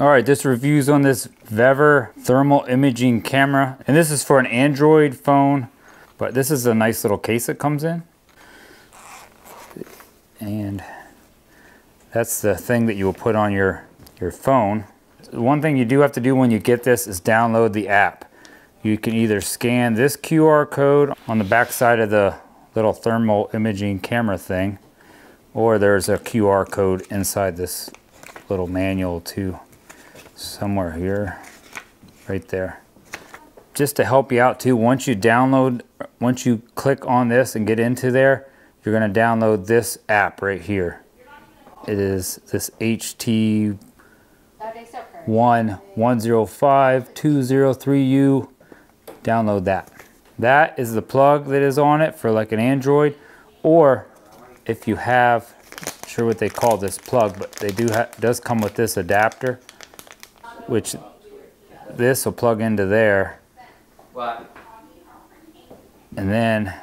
All right, this review's on this Vevor thermal imaging camera. And this is for an Android phone, but this is a nice little case it comes in. And that's the thing that you will put on your, your phone. One thing you do have to do when you get this is download the app. You can either scan this QR code on the back side of the little thermal imaging camera thing, or there's a QR code inside this little manual too somewhere here, right there. Just to help you out too, once you download, once you click on this and get into there, you're gonna download this app right here. It is this HT one 105203U. Download that. That is the plug that is on it for like an Android, or if you have, sure what they call this plug, but they do have does come with this adapter which this will plug into there. And then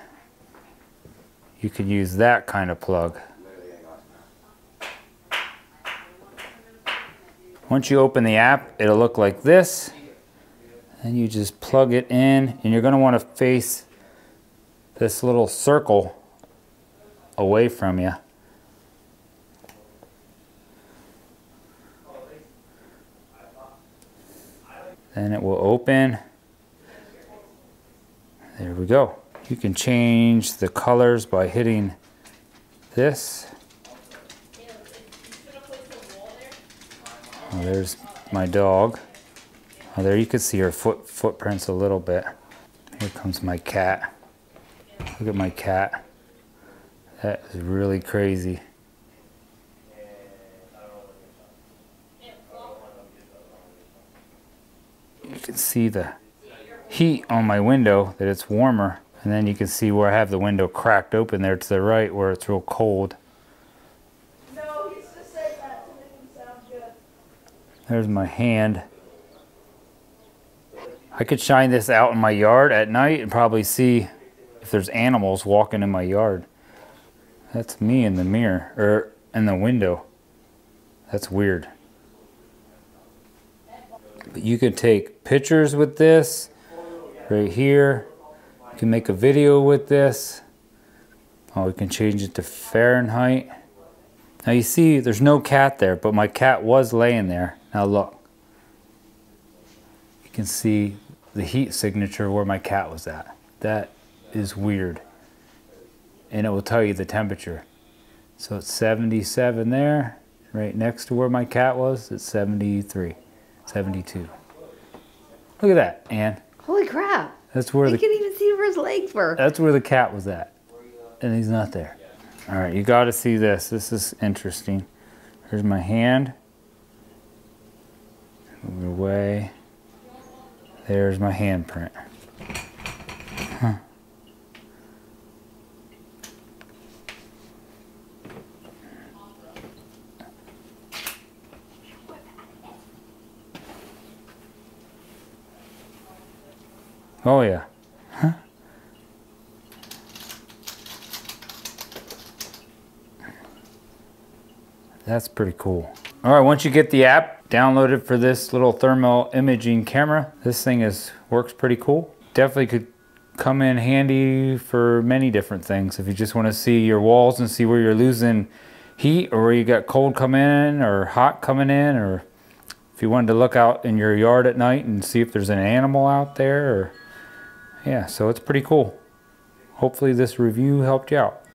you can use that kind of plug. Once you open the app, it'll look like this. And you just plug it in and you're gonna wanna face this little circle away from you. Then it will open. There we go. You can change the colors by hitting this. Oh, there's my dog. Oh, there you can see her foot footprints a little bit. Here comes my cat. Look at my cat. That is really crazy. Can see the heat on my window that it's warmer and then you can see where I have the window cracked open there to the right where it's real cold. No, he's just saying that to make him sound good. There's my hand. I could shine this out in my yard at night and probably see if there's animals walking in my yard. That's me in the mirror, or in the window. That's weird. But you can take pictures with this right here. You can make a video with this. Oh, we can change it to Fahrenheit. Now you see there's no cat there, but my cat was laying there. Now look. You can see the heat signature where my cat was at. That is weird. And it will tell you the temperature. So it's 77 there, right next to where my cat was, it's 73. 72. Look at that, Ann. Holy crap. That's where I the can't even see where his legs were. That's where the cat was at. And he's not there. All right, you got to see this. This is interesting. Here's my hand. Move it away. There's my handprint. Huh. Oh yeah. That's pretty cool. All right, once you get the app downloaded for this little thermal imaging camera, this thing is works pretty cool. Definitely could come in handy for many different things. If you just want to see your walls and see where you're losing heat or where you got cold coming in or hot coming in or if you wanted to look out in your yard at night and see if there's an animal out there or yeah, so it's pretty cool. Hopefully this review helped you out.